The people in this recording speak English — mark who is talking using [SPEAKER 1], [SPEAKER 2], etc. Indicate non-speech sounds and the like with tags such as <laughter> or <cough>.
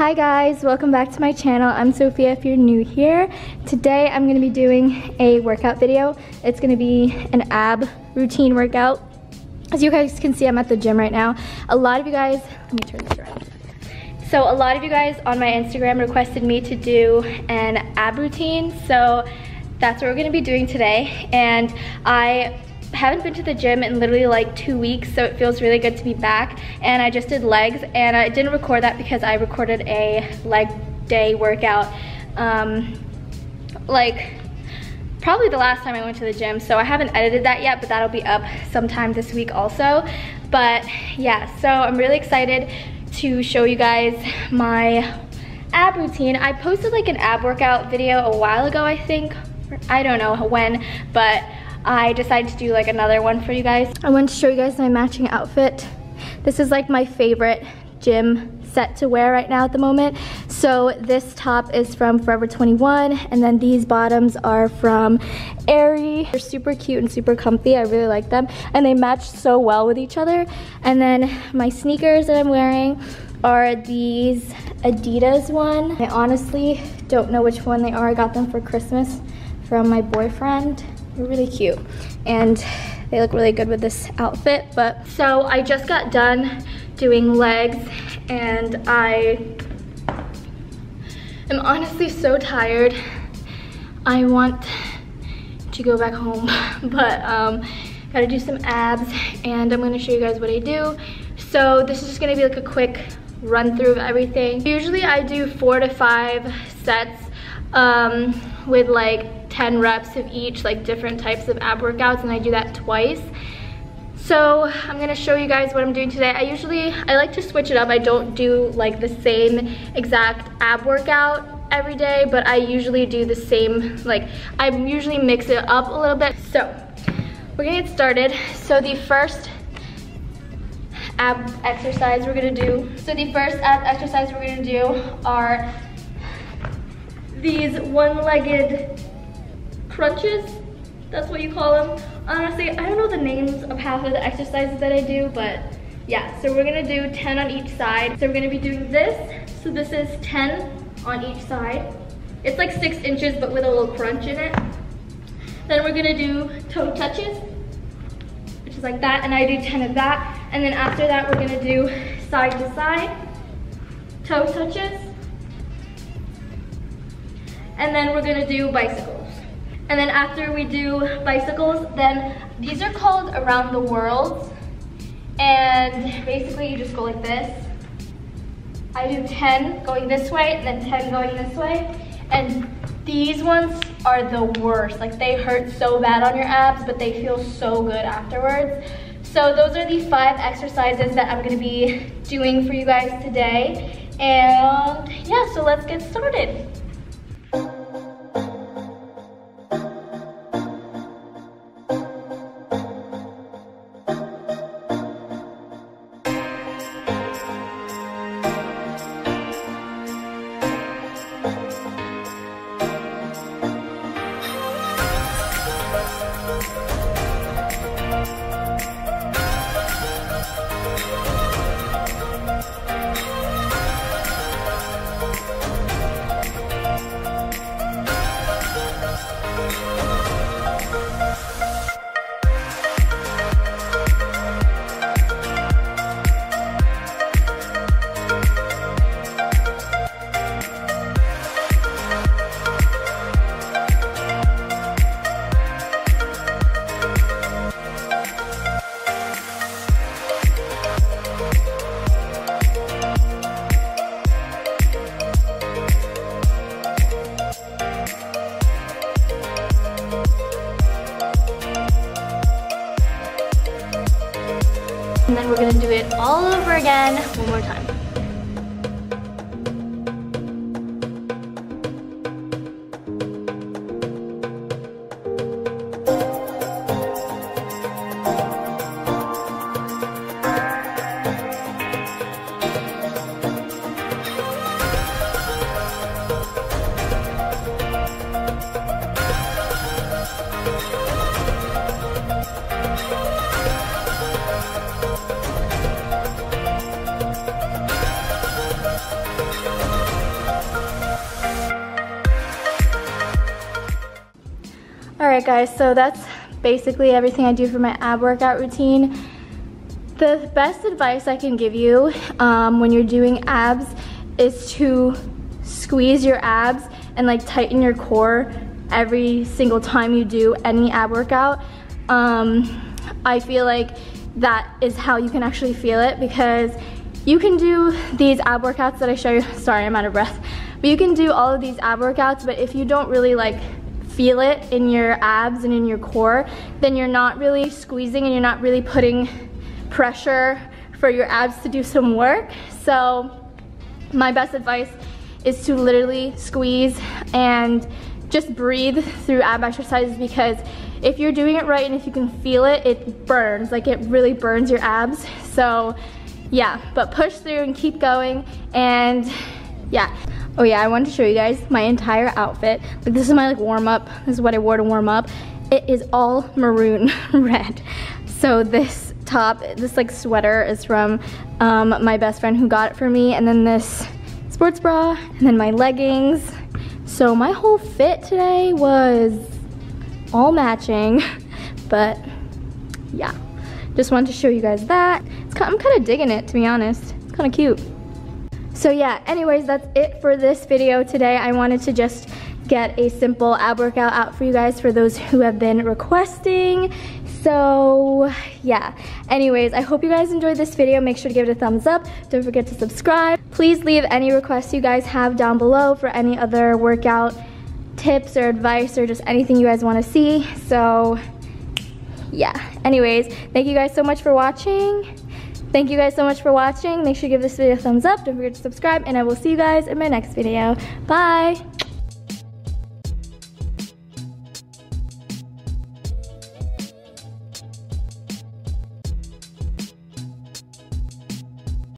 [SPEAKER 1] Hi guys, welcome back to my channel. I'm Sophia if you're new here. Today I'm gonna be doing a workout video. It's gonna be an ab routine workout. As you guys can see, I'm at the gym right now. A lot of you guys, let me turn this around. So a lot of you guys on my Instagram requested me to do an ab routine. So that's what we're gonna be doing today. And I haven't been to the gym in literally like two weeks, so it feels really good to be back. And I just did legs, and I didn't record that because I recorded a leg day workout, um, like probably the last time I went to the gym. So I haven't edited that yet, but that'll be up sometime this week also. But yeah, so I'm really excited to show you guys my ab routine. I posted like an ab workout video a while ago, I think. I don't know when, but I decided to do like another one for you guys. I want to show you guys my matching outfit. This is like my favorite gym set to wear right now at the moment. So this top is from Forever 21 and then these bottoms are from Aerie. They're super cute and super comfy. I really like them and they match so well with each other. And then my sneakers that I'm wearing are these Adidas one. I honestly don't know which one they are. I got them for Christmas from my boyfriend. Really cute. And they look really good with this outfit. But so I just got done doing legs and I am honestly so tired. I want to go back home, <laughs> but um, gotta do some abs and I'm gonna show you guys what I do. So this is just gonna be like a quick run through of everything. Usually I do four to five sets um, with like 10 reps of each, like different types of ab workouts, and I do that twice. So I'm gonna show you guys what I'm doing today. I usually, I like to switch it up. I don't do like the same exact ab workout every day, but I usually do the same, like I usually mix it up a little bit. So we're gonna get started. So the first ab exercise we're gonna do, so the first ab exercise we're gonna do are these one-legged crunches. That's what you call them. Honestly, I don't know the names of half of the exercises that I do, but yeah, so we're gonna do 10 on each side. So we're gonna be doing this. So this is 10 on each side. It's like six inches, but with a little crunch in it. Then we're gonna do toe touches, which is like that, and I do 10 of that. And then after that, we're gonna do side to side, toe touches. And then we're gonna do bicycles. And then after we do bicycles, then these are called around the world. And basically you just go like this. I do 10 going this way and then 10 going this way. And these ones are the worst. Like they hurt so bad on your abs, but they feel so good afterwards. So those are the five exercises that I'm gonna be doing for you guys today. And yeah, so let's get started. And then we're gonna do it all over again one more time. Guys, so that's basically everything I do for my ab workout routine. The best advice I can give you um, when you're doing abs is to squeeze your abs and like tighten your core every single time you do any ab workout. Um, I feel like that is how you can actually feel it because you can do these ab workouts that I show you, <laughs> sorry I'm out of breath, but you can do all of these ab workouts, but if you don't really like feel it in your abs and in your core, then you're not really squeezing and you're not really putting pressure for your abs to do some work. So my best advice is to literally squeeze and just breathe through ab exercises because if you're doing it right and if you can feel it, it burns, like it really burns your abs. So yeah, but push through and keep going and yeah. Oh yeah, I wanted to show you guys my entire outfit. Like this is my like warm up. This is what I wore to warm up. It is all maroon <laughs> red. So this top, this like sweater is from um, my best friend who got it for me. And then this sports bra and then my leggings. So my whole fit today was all matching, <laughs> but yeah. Just wanted to show you guys that. Kind, I'm kind of digging it, to be honest. It's kind of cute. So yeah, anyways, that's it for this video today. I wanted to just get a simple ab workout out for you guys for those who have been requesting. So yeah, anyways, I hope you guys enjoyed this video. Make sure to give it a thumbs up. Don't forget to subscribe. Please leave any requests you guys have down below for any other workout tips or advice or just anything you guys wanna see. So yeah, anyways, thank you guys so much for watching. Thank you guys so much for watching. Make sure you give this video a thumbs up. Don't forget to subscribe and I will see you guys in my next video. Bye.